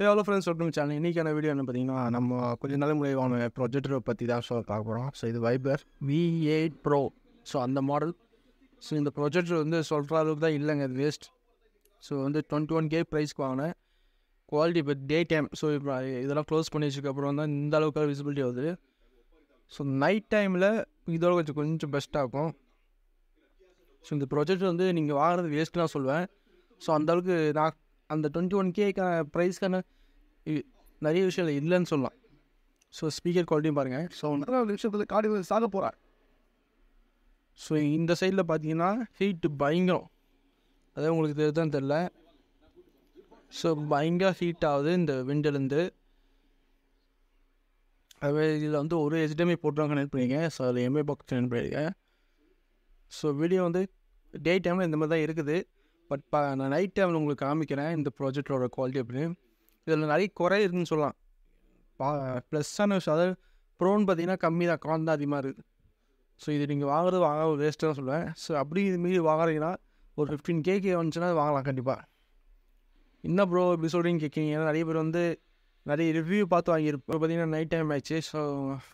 Hello friends ஒட்டும் channel இன்றைக்கான video என்ன பார்த்தீங்கன்னா நம்ம கொஞ்ச நாள் முன்னாடி ப்ரொஜெக்டரை பற்றி தான் ஸோ பார்க்க போகிறோம் ஸோ இது வைபர் வி எயிட் ப்ரோ ஸோ அந்த மாடல் ஸோ இந்த ப்ரொஜெக்டர் வந்து சொல்கிற அளவுக்கு தான் இல்லைங்க அது வேஸ்ட் ஸோ வந்து டுவெண்ட்டி ஒன் கே ப்ரைஸ்க்கு வாங்கினேன். குவாலிட்டி இப்போ டே டைம் ஸோ இப்போ இதெல்லாம் க்ளோஸ் பண்ணி வச்சதுக்கப்புறம் தான் இந்த அளவுக்கு விசிபிலிட்டி வருது. ஸோ நைட் டைமில் இதோட கொஞ்சம் கொஞ்சம் பெஸ்ட்டாக இருக்கும். ஸோ இந்த ப்ரொஜெக்டர் வந்து நீங்கள் வாங்குறது வேஸ்ட்டு தான் சொல்லுவேன் ஸோ அந்தளவுக்கு நான் அந்த டுவெண்ட்டி ஒன் கேக்கான ப்ரைஸ்க்கான நிறைய விஷயம் இல்லைன்னு சொல்லலாம். ஸோ ஸ்பீக்கர் குவாலிட்டியும் பாருங்கள் ஸோ நிறைய விஷயத்தில் காடி சாக போகிறேன் ஸோ இந்த சைடில் பார்த்தீங்கன்னா ஹீட்டு பயங்கரம். அதாவது உங்களுக்கு தெரியுதான்னு தெரில ஸோ பயங்கர ஹீட் ஆகுது இந்த விண்டிலேருந்து அதுவே இதில் வந்து ஒரு ஹெச்டிஎம்ஐ போட்டு கனெக்ட் பண்ணியிருக்கேன் ஸோ அதில் எம்ஏ பாக்ஸ் கனெக்ட் பண்ணியிருக்கேன் ஸோ வீடியோ வந்து டே டைமில் இந்த மாதிரி தான் இருக்குது. பட் ப நான் நைட் டைமில் உங்களுக்கு காமிக்கிறேன் இந்த ப்ராஜெக்டோட குவாலிட்டி அப்படின்னு. இதில் நிறைய குறை இருக்குன்னு சொல்லலாம். பா ப்ளஸ்ஸான விஷயம் அதாவது ப்ரோன்னு பார்த்தீங்கன்னா கம்மி தான் கான் தான் அதிகமாக இருக்குது ஸோ இது நீங்கள் வாங்குறது வாங்க வேஸ்ட்டு தான் சொல்லுவேன். ஸோ அப்படி இது மீறி வாங்குறீங்கன்னா ஒரு ஃபிஃப்டீன் கேக்கு வந்துச்சுன்னா வாங்கலாம் கண்டிப்பாக என்ன ப்ரோ இப்படி சொல்கிறீங்க கேட்குறீங்க. ஏன்னா நிறைய பேர் வந்து நிறைய ரிவ்யூ பார்த்து வாங்கியிருப்போம். பார்த்தீங்கன்னா நைட் டைம் ஆயிடுச்சு. ஸோ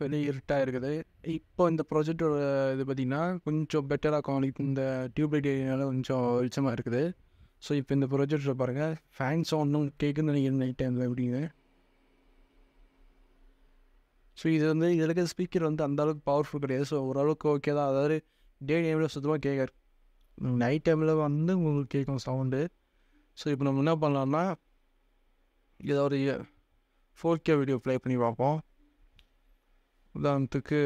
வெளியே இருட்டாக இருக்குது. இப்போ இந்த ப்ராஜெக்டோட இது பார்த்திங்கன்னா கொஞ்சம் பெட்டராக குவாலிட்டி இந்த டியூப்லைட் ஏரியாவில் கொஞ்சம் வெளிச்சமாக இருக்குது. ஸோ இப்போ இந்த ப்ராஜெக்டர் பாருங்கள் ஃபேன் சவுண்டும் கேட்குன்னு நினைக்கிறேன் நைட் டைமில் எப்படிங்க ஸோ இது வந்து இதில் இருக்கிற ஸ்பீக்கர் வந்து அந்தளவுக்கு பவர்ஃபுல் கிடையாது. ஸோ ஓரளவுக்கு ஓகே தான். அதாவது டே டைமில் சுத்தமாக கேட்காது நைட் டைமில் வந்து உங்களுக்கு கேட்கும் சவுண்டு ஸோ இப்போ நம்ம என்ன பண்ணலாம்னா இதை ஒரு ஃபோர் கே வீடியோ ப்ளே பண்ணி பார்ப்போம் உதாரணத்துக்கு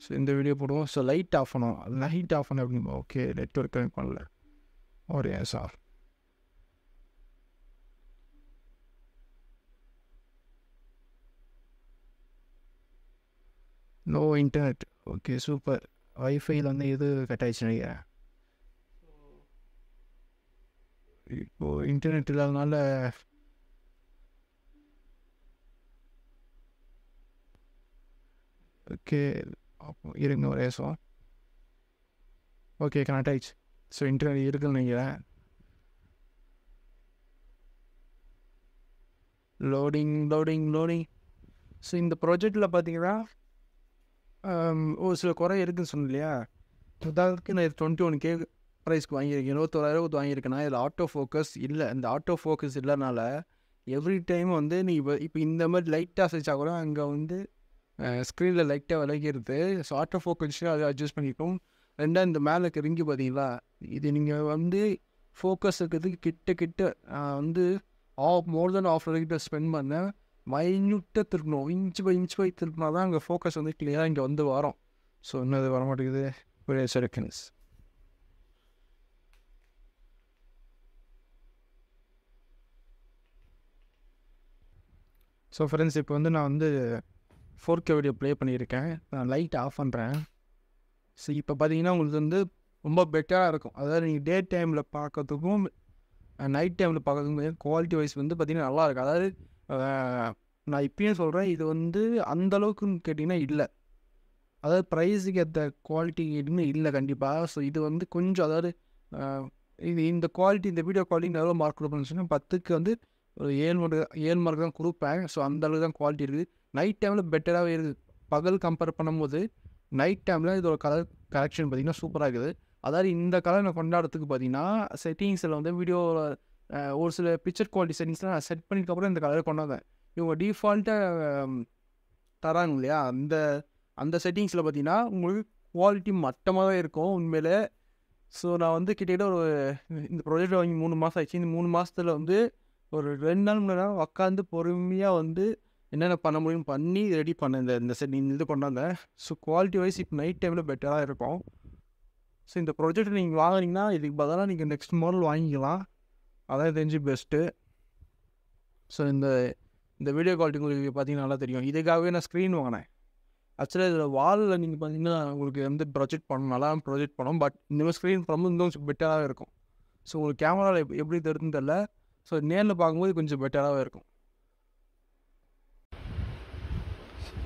ஸோ இந்த வீடியோ போடுவோம். ஸோ லைட் ஆஃப் பண்ணுவோம் லைட் ஆஃப் பண்ண அப்படின்னு ஓகே நெட்ஒர்க் கனெக்ட் பண்ணல. ஒரு ஏன் sir no internet okay super வைஃபையில் வந்து எது கட் ஆயிடுச்சு நினைக்கிறேன்? இப்போது இன்டர்நெட் இல்லாதனால ஓகே. அப்போ இருங்க ஒரு ஏசம் ஓகே கனெக்ட் ஆயிடுச்சு ஸோ இன்டர்நெட் இருக்குன்னு நினைக்கிறேன். லோடிங் லோடிங் லோடிங் ஸோ இந்த ப்ராஜெக்டில் பார்த்தீங்கன்னா um, ஒரு சில குறை இருக்குதுன்னு சொன்னேன் இல்லையா? உதாரணத்துக்கு நான் டுவெண்ட்டி ஒன் கே ப்ரைஸ்க்கு வாங்கியிருக்கேன். இருபத்தோராயிரம் வாங்கியிருக்கேன்னா இதில் ஆட்டோ ஃபோக்கஸ் இல்லை. இந்த ஆட்டோ ஃபோக்கஸ் இல்லைனால எவ்ரி டைம் வந்து நீ இப்போ இப்போ இந்த மாதிரி லைட்டாக செஞ்சா கூட அங்கே வந்து ஸ்க்ரீனில் லைட்டாக விலகிடுது ஸோ ஆட்டோ ஃபோக்கஸ் அதை அட்ஜஸ்ட் பண்ணிக்கும் ரெண்டாவது இந்த மேலே ரிங்கி பார்த்தீங்களா? இது நீங்கள் வந்து ஃபோக்கஸ் இருக்கிறதுக்கு கிட்ட கிட்ட வந்து ஆஃப் மோர் தென் ஆஃப் வரைக்கும் ஸ்பெண்ட் பண்ணேன். மைன்யூட்டாக திருப்பணும் இன்ச்சு பை இன்ச் பை திருப்பினா தான் அங்கே ஃபோக்கஸ் வந்து கிளியராக இங்கே வந்து வரும். ஸோ இன்னது வர மாட்டேங்குது? ஒரே செகண்ட்ஸ் ஸோ ஃப்ரெண்ட்ஸ் இப்போ வந்து நான் வந்து ஃபோர் கே வீடியோ ப்ளே பண்ணியிருக்கேன். நான் லைட் ஆஃப் பண்ணுறேன் ஸோ இப்போ பார்த்தீங்கன்னா உங்களுக்கு வந்து ரொம்ப பெட்டராக இருக்கும். அதாவது நீங்கள் டே டைமில் பார்க்கறதுக்கும் நைட் டைமில் பார்க்கறதுக்கும் குவாலிட்டி வைஸ் வந்து பார்த்திங்கன்னா நல்லா இருக்கும். அதாவது நான் இப்பயும் சொல்கிறேன் இது வந்து அந்த அளவுக்குன்னு கேட்டிங்கன்னா இல்லை. அதாவது ப்ரைஸுக்கு ஏற்ற குவாலிட்டி இன்னும் இல்லை கண்டிப்பாக ஸோ இது வந்து கொஞ்சம் அதாவது இது இந்த குவாலிட்டி இந்த வீடியோ குவாலிட்டி எவ்வளோ மார்க் கொடுப்பேன்னு சொன்னால் பத்துக்கு வந்து ஒரு ஏழு மார்க் ஏழு மார்க் தான் கொடுப்பேன். ஸோ அந்தளவுக்கு தான் குவாலிட்டி இருக்குது. நைட் டைமில் பெட்டராகவே இருக்குது பகல் கம்பேர் பண்ணும்போது நைட் டைமில் இதோட கலர் கலெக்ஷன் பார்த்திங்கன்னா சூப்பராக இருக்குது. அதாவது இந்த கலர் நான் கொண்டாடுறதுக்கு பார்த்தீங்கன்னா செட்டிங்ஸில் வந்து வீடியோவில் ஒரு சில பிக்சர் குவாலிட்டி செட்டிங்ஸ்லாம் நான் செட் பண்ணிக்கப்புறம் இந்த கலரை கொண்டாந்தேன் இவங்க டிஃபால்ட்டாக தராங்க இல்லையா? அந்த அந்த செட்டிங்ஸில் பார்த்தீங்கன்னா உங்களுக்கு குவாலிட்டி மட்டமாக இருக்கும் உண்மையில். ஸோ நான் வந்து கிட்டத்தட்ட ஒரு இந்த ப்ராஜெக்ட் வாங்கி மூணு மாதம் ஆயிடுச்சு இந்த மூணு மாதத்தில் வந்து ஒரு ரெண்டு நாள் முன்னாடி உட்காந்து பொறுமையாக வந்து என்னென்ன பண்ண முடியும் பண்ணி ரெடி பண்ணேன் இந்த இந்த செட் இது கொண்டாந்த ஸோ குவாலிட்டி வைஸ் இப்போ நைட் டைமில் பெட்டராக இருக்கும். ஸோ இந்த ப்ராஜெக்ட் நீங்கள் வாங்குனீங்கன்னா இதுக்கு பதிலாக நீங்கள் நெக்ஸ்ட் மாடல் வாங்கிக்கலாம். அதான் தெரிஞ்சு பெஸ்ட்டு ஸோ இந்த இந்த வீடியோ குவாலிட்டி உங்களுக்கு பார்த்தீங்கன்னா நல்லா தெரியும். இதுக்காகவே நான் ஸ்க்ரீன் வாங்கினேன். ஆக்சுவலாக இதில் வாலில் நீங்கள் பார்த்தீங்கன்னா உங்களுக்கு வந்து ப்ரொஜெக்ட் பண்ணணும் நல்லா ப்ரொஜெக்ட் பண்ணோம். பட் இந்த மாதிரி ஸ்க்ரீன் பண்ணும்போது இன்னும் கொஞ்சம் பெட்டராக இருக்கும். ஸோ உங்களுக்கு கேமராவில் எப்படி தெரியுதுன்னு தெரில ஸோ நேரில் பார்க்கும்போது கொஞ்சம் பெட்டராகவே இருக்கும்.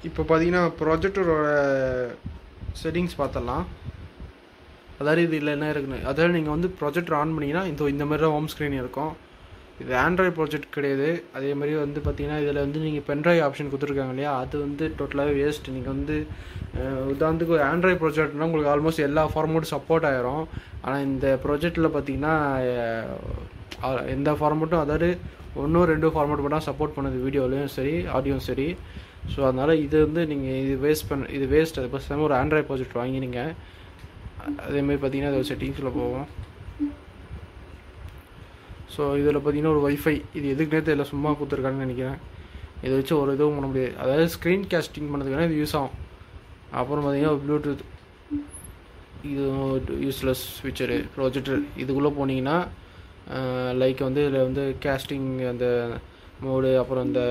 இப்போ பார்த்தீங்கன்னா ப்ராஜெக்டரோட செட்டிங்ஸ் பார்த்துடலாம். அதாவது இதில் என்ன இருக்குன்னு அதாவது நீங்கள் வந்து ப்ராஜெக்டர் ஆன் பண்ணிங்கன்னா இந்த இந்த மாதிரி தான் ஹோம் ஸ்க்ரீன் இருக்கும். இது ஆண்ட்ராய்ட் ப்ராஜெக்ட் கிடையாது. அதே மாதிரி வந்து பார்த்தீங்கன்னா இதில் வந்து நீங்கள் பென்ட்ரைவ் ஆப்ஷன் கொடுத்துருக்காங்க இல்லையா? அது வந்து டோட்டலாகவே வேஸ்ட் நீங்கள் வந்து உதாரணத்துக்கு ஒரு ஆண்ட்ராய்ட் ப்ராஜெக்ட்னா உங்களுக்கு ஆல்மோஸ்ட் எல்லா ஃபார்மேட்டும் சப்போர்ட் ஆயிரும். ஆனால் இந்த ப்ராஜெக்டில் பார்த்தீங்கன்னா எந்த ஃபார்மேட்டும் அதாவது ஒன்றும் ரெண்டு ஃபார்மேட் மட்டும் சப்போர்ட் பண்ணுது வீடியோலையும் சரி ஆடியோவும் சரி. ஸோ அதனால் இது வந்து நீங்கள் இது வேஸ்ட் பண்ண இது வேஸ்ட் அது பேசாமல் ஒரு ஆண்ட்ராய்ட் ப்ராஜெக்ட் வாங்கினீங்க. அதேமாதிரி பார்த்தீங்கன்னா அது செட்டிங்ஸில் போவோம் ஸோ இதில் பார்த்தீங்கன்னா ஒரு வைஃபை இது எதுக்குனே தெரியல. சும்மா கொடுத்துருக்காங்கன்னு நினைக்கிறேன். இதை வச்சு ஒரு இதுவும் பண்ண முடியாது. அதாவது ஸ்க்ரீன் கேஸ்டிங் பண்ணதுக்கான இது யூஸ் ஆகும். அப்புறம் பார்த்தீங்கன்னா ப்ளூடூத் இது யூஸ்லெஸ் ஃபீச்சரு ப்ரொஜெக்டர் இதுக்குள்ளே போனீங்கன்னா லைக் வந்து இதில் வந்து கேஸ்டிங் அந்த மோடு அப்புறம் இந்த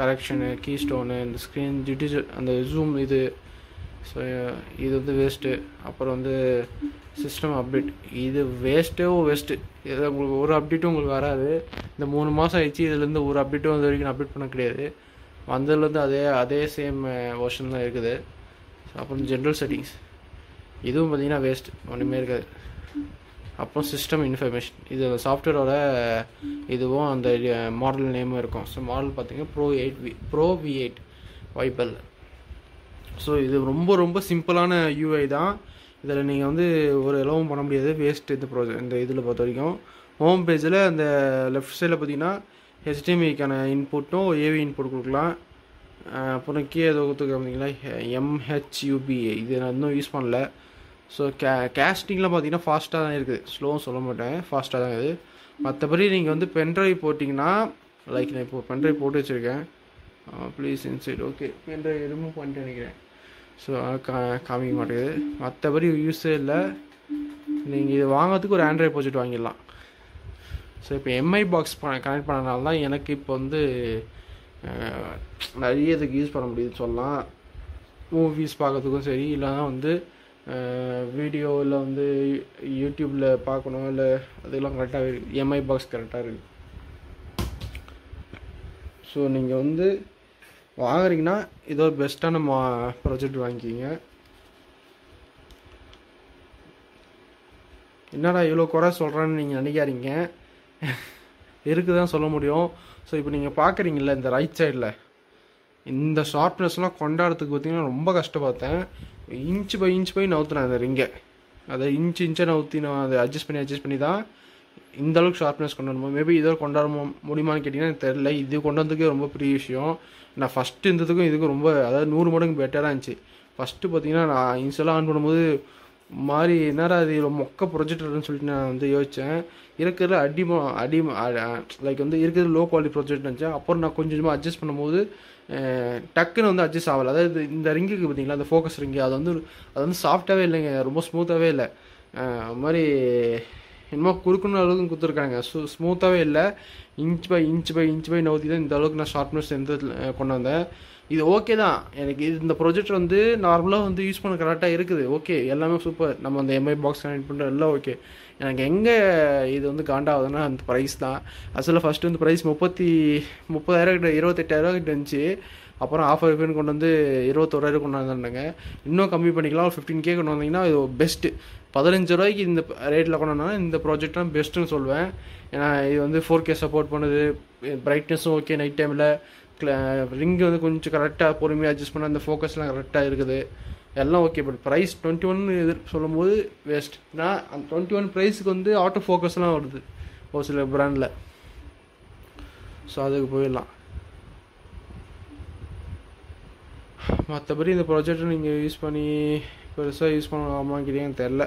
கரெக்ஷனு கீ ஸ்டோனு இந்த ஸ்க்ரீன் டிஜிட்டல் அந்த ஜூம் இது. ஸோ இது வந்து வேஸ்ட்டு அப்புறம் வந்து சிஸ்டம் அப்டேட் இது வேஸ்ட்டே வேஸ்ட்டு இதில் உங்களுக்கு ஒரு அப்டேட்டும் உங்களுக்கு வராது. இந்த மூணு மாதம் ஆயிடுச்சு. இதுலேருந்து ஒரு அப்டேட்டும் இது வரைக்கும் அப்டேட் பண்ண கிடையாது. வந்ததுலேருந்து அதே அதே சேம் வருஷன் uh, தான் இருக்குது. அப்புறம் ஜென்ரல் செட்டிங்ஸ் இதுவும் பார்த்தீங்கன்னா வேஸ்ட் ஒன்றுமே இருக்காது. அப்புறம் சிஸ்டம் இன்ஃபர்மேஷன் இது சாஃப்ட்வேரோட இதுவும் அந்த மாடல் நேமும் இருக்கும். ஸோ மாடல் பார்த்தீங்கன்னா pro eight V pro V eight வைபல் so இது ரொம்ப ரொம்ப சிம்பிளான யூஐ தான். இதில் நீங்கள் வந்து ஒரு இலவும் பண்ண முடியாது. வேஸ்ட் இந்த ப்ரோ இந்த இதில் பொறுத்த வரைக்கும். ஹோம் பேஜில் அந்த லெஃப்ட் சைடில் பார்த்தீங்கன்னா ஹெச்டிஎம்ஐக்கான இன்புட்டும் ஏவி இன்புட் கொடுக்கலாம். அப்புறம் கீழே ஏதோ கொடுத்துருக்க பார்த்தீங்களா? எம்ஹெச்யூபிஏ இது நான் இன்னும் யூஸ் பண்ணல. ஸோ கே கேஸ்டிங்லாம் பார்த்தீங்கன்னா ஃபாஸ்ட்டாக தான் இருக்குது. ஸ்லோவும் சொல்ல மாட்டேன். ஃபாஸ்ட்டாக தான் இருக்குது. மற்றபடி நீங்கள் வந்து பென்ட்ரைவ் போட்டிங்கன்னா லைக் நான் இப்போ பென்ட்ரைவ் போட்டு வச்சுருக்கேன். Please inside okay pendrive remove பண்ணிட்டு நினைக்கிறேன். ஸோ கா காமிக்க மாட்டேங்குது. மற்றபடி யூஸே இல்லை. நீங்கள் இது வாங்குறதுக்கு ஒரு ஆண்ட்ராய்ட் ப்ராஜெக்ட் வாங்கிடலாம். ஸோ இப்போ எம்ஐ பாக்ஸ் கனெக்ட் பண்ணனால தான் எனக்கு இப்போ வந்து நிறைய இதுக்கு யூஸ் பண்ண முடியுதுன்னு சொல்லலாம். மூவிஸ் பார்க்கறதுக்கும் சரி இல்லைன்னா வந்து வீடியோ இல்லை வந்து யூடியூப்பில் பார்க்கணும் இல்லை அதெல்லாம் கரெக்டாக இருக்குது எம்ஐ பாக்ஸ் கரெக்டாக இருக்குது ஸோ நீங்கள் வந்து வாங்குறீங்கன்னா இதோ பெஸ்ட்டான மா ப்ராஜெக்ட் வாங்கிக்கிங்க. என்னடா இவ்வளோ குறை சொல்கிறேன்னு நீங்கள் நினைக்காதீங்க. இருக்குது தான் சொல்ல முடியும். ஸோ இப்போ நீங்கள் பார்க்குறீங்கள இந்த ரைட் சைடில் இந்த ஷார்ப்னஸ்லாம் கொண்டாடுறதுக்கு பார்த்தீங்கன்னா ரொம்ப கஷ்டப்பட்டேன். இன்ச் பை இன்ச் பை நவுத்துனேன் அந்த ரிங்கை. அதை இன்ச் இன்ச்சாக நவுத்தி நான் அதை அட்ஜஸ்ட் பண்ணி அட்ஜஸ்ட் பண்ணி தான் இந்த அளவுக்கு ஷார்ப்னஸ் கொண்டு வரணும்? மேபி இதோ கொண்டாட முடியுமான்னு கேட்டிங்கன்னா எனக்கு தெரில இது கொண்டு வந்ததுக்கே ரொம்ப பெரிய விஷயம். நான் ஃபஸ்ட்டு இருந்ததுக்கும் இதுக்கும் ரொம்ப அதாவது நூறு மடங்கு பெட்டராக இருந்துச்சு. ஃபஸ்ட்டு பார்த்தீங்கன்னா நான் இன்ஸ்டெல்லாம் ஆன் பண்ணும்போது மாதிரி என்னடா அது இவ்வளோ மொக்க ப்ரொஜெக்டர்னு சொல்லிட்டு நான் வந்து யோசித்தேன் இருக்கிறது அடிம அடிம லைக் வந்து இருக்கிறது லோ குவாலிட்டி ப்ரொஜெக்ட் நினச்சேன். அப்புறம் நான் கொஞ்சம் கொஞ்சமாக அட்ஜஸ்ட் பண்ணும்போது டக்குன்னு வந்து அட்ஜஸ்ட் ஆகலை. அதாவது இந்த ரிங்குக்கு பார்த்தீங்களா அந்த ஃபோக்கஸ் ரிங்கு அது வந்து அது வந்து சாஃப்டாகவே இல்லைங்க ரொம்ப ஸ்மூத்தாகவே இல்லை. மாதிரி என்னமோ குறுக்குன்னு அளவுக்கு கொடுத்துருக்காங்க. ஸோ ஸ்மூத்தாகவே இல்லை. Inch by inch by inch by நவுத்தி தான் இந்த அளவுக்கு நான் ஷார்ப்னஸ் எந்த கொண்டு வந்தேன். இது ஓகே தான். எனக்கு இது இந்த ப்ரொஜெக்ட் வந்து நார்மலாக வந்து யூஸ் பண்ண கரெக்டாக இருக்குது. ஓகே எல்லாமே சூப்பர் நம்ம அந்த எம்ஐ பாக்ஸ் கனெக்ட் பண்ணுற எல்லாம் ஓகே எனக்கு எங்கே இது வந்து காண்டாகுதுன்னா அந்த ப்ரைஸ் தான். அசலில் ஃபஸ்ட்டு வந்து ப்ரைஸ் முப்பத்தி முப்பதாயிரம் கிட்ட இருபத்தெட்டாயிரம் கிட்ட இருந்துச்சு. அப்புறம் ஆஃபர் ஃபேன் கொண்டு வந்து இருபத்தோராயிரம் கொண்டு வந்தாங்க இன்னும் கம்மி பண்ணிக்கலாம். ஒரு ஃபிஃப்டீன் கே கொண்டு வந்தீங்கன்னா இது பெஸ்ட்டு பதினஞ்சு ரூபாய்க்கு இந்த ரேட்டில் கொண்டு வந்தா இந்த ப்ராஜெக்ட் தான் பெஸ்ட்டுன்னு சொல்லுவேன் ஏன்னா இது வந்து ஃபோர் கே சப்போர்ட் பண்ணுது. பிரைட்னஸும் ஓகே நைட் டைமில் ரிங்கு வந்து கொஞ்சம் கரெக்டாக பொறுமையாக அட்ஜஸ்ட் பண்ண அந்த ஃபோக்கஸ்லாம் கரெக்டாக இருக்குது. எல்லாம் okay but price twenty one இது சொல்லும்போது வேஸ்ட் நான் அந்த டுவெண்ட்டி ஒன் ப்ரைஸுக்கு வந்து ஆட்டோ ஃபோக்கஸ்லாம் வருது. ஒரு சில ப்ராண்டில் ஸோ அதுக்கு போயிடலாம். மற்றபடி இந்த ப்ரொஜெக்டர் நீங்கள் யூஸ் பண்ணி பெருசாக யூஸ் பண்ணலாமான்னு கேட்டீங்கன்னு தெரில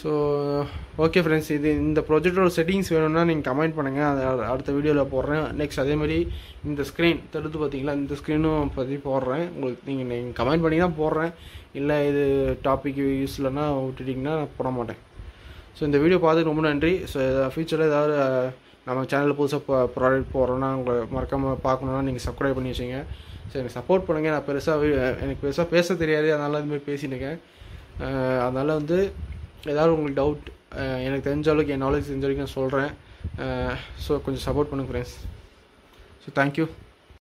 ஸோ ஓகே ஃப்ரெண்ட்ஸ் இது இந்த ப்ரொஜெக்டோட செட்டிங்ஸ் வேணும்னா நீங்கள் கமெண்ட் பண்ணுங்கள் அதை அடுத்த வீடியோவில் போடுறேன். நெக்ஸ்ட் அதே மாதிரி இந்த ஸ்க்ரீன் தடுத்து பார்த்தீங்களா? இந்த ஸ்க்ரீனும் பற்றி போடுறேன். உங்களுக்கு நீங்கள் நீங்கள் கமெண்ட் பண்ணிங்கன்னா போடுறேன். இல்லை இது டாபிக் யூஸ் இல்லைன்னா விட்டுட்டிங்கன்னா நான் போட மாட்டேன். ஸோ இந்த வீடியோ பார்த்து ரொம்ப நன்றி. ஸோ ஃபியூச்சரில் ஏதாவது நம்ம சேனலில் புதுசாக ப்ராடக்ட் போடுறோன்னா உங்களை மறக்காமல் பார்க்கணுன்னா நீங்கள் சப்ஸ்கிரைப் பண்ணி வச்சுங்க சரி எனக்கு சப்போர்ட் பண்ணுங்கள் நான் பெருசாக எனக்கு பெருசாக பேச தெரியாது. அதனால் இது பேசினுக்கேன் அதனால் வந்து ஏதாவது உங்களுக்கு டவுட் எனக்கு தெரிஞ்ச அளவுக்கு என் நாலேஜ் தெரிஞ்ச வரைக்கும் நான் சொல்கிறேன் ஸோ கொஞ்சம் சப்போர்ட் பண்ணுங்க ஃப்ரெண்ட்ஸ் ஸோ தேங்க்யூ